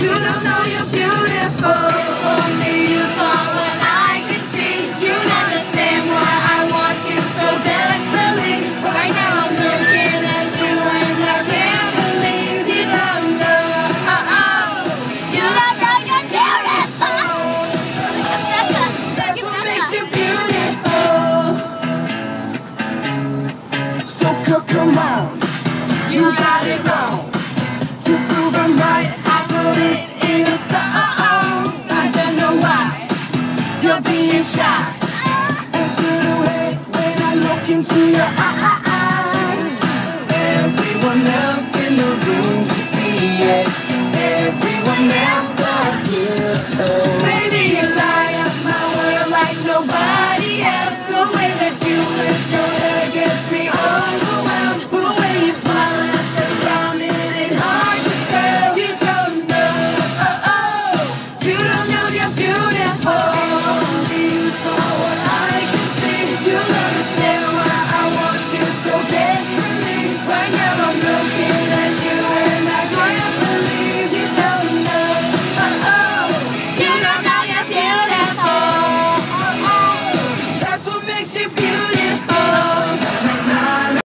You don't know you're beautiful. Only you saw what I could see. You understand why I want you so desperately. Right now I'm looking at you and you don't know. Uh oh, you don't know you're beautiful. That's what makes you beautiful. So come on. for being shy. Answer the way when I look into your eyes. Everyone else.